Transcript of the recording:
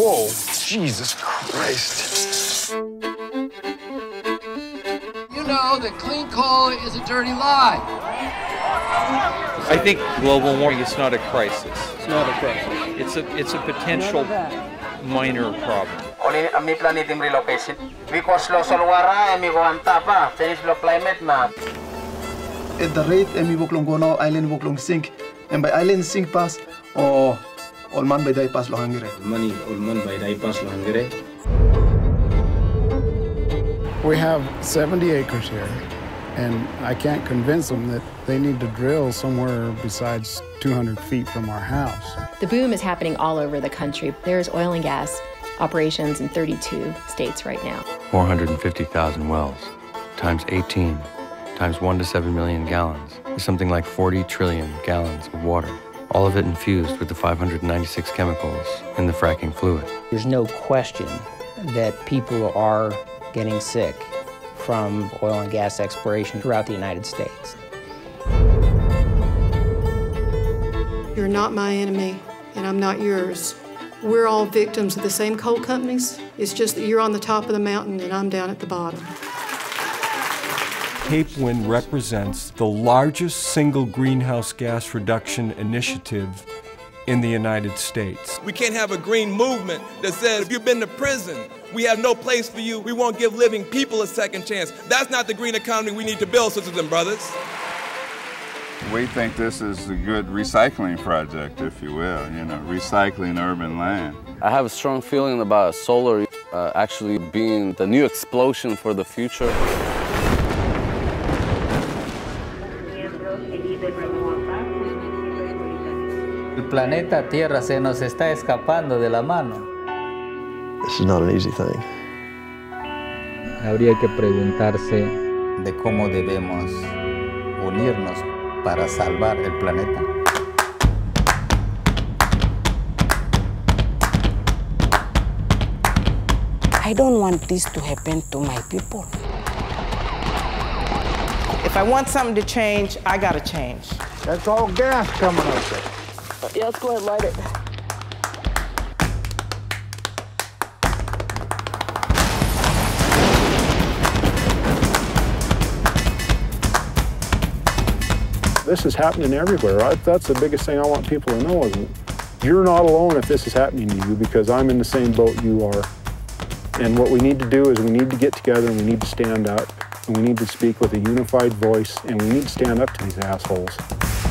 Whoa, Jesus Christ. You know that clean coal is a dirty lie. I think global warming is not a crisis. It's not a crisis. It's a it's a potential minor problem. Oli mi planetim relocation. Because lo solwara mi ko anta pa. Change lo climate na. At the rate emi woklong gono island woklong sink. And by island sink pass or all man by die pass lo hangire. Money all man by die pass lo hangire. We have 70 acres here, and I can't convince them that they need to drill somewhere besides 200 feet from our house. The boom is happening all over the country. There's oil and gas operations in 32 states right now. 450,000 wells times 18 times 1 to 7 million gallons is something like 40 trillion gallons of water, all of it infused with the 596 chemicals in the fracking fluid. There's no question that people are getting sick from oil and gas exploration throughout the United States. You're not my enemy, and I'm not yours. We're all victims of the same coal companies. It's just that you're on the top of the mountain and I'm down at the bottom. Cape Wind represents the largest single greenhouse gas reduction initiative in the United States. We can't have a green movement that says if you've been to prison, we have no place for you. We won't give living people a second chance. That's not the green economy we need to build, sisters and brothers. We think this is a good recycling project, if you will, you know, recycling urban land. I have a strong feeling about solar uh, actually being the new explosion for the future. El planeta Tierra se nos está escapando de la mano. This is not an easy thing. Habría que preguntarse de cómo debemos unirnos para salvar el planeta. I don't want this to happen to my people. If I want something to change, I gotta change. That's all gas coming up there. Yeah, let's go ahead and light it. This is happening everywhere. I, that's the biggest thing I want people to know is you're not alone if this is happening to you because I'm in the same boat you are. And what we need to do is we need to get together and we need to stand up and we need to speak with a unified voice and we need to stand up to these assholes.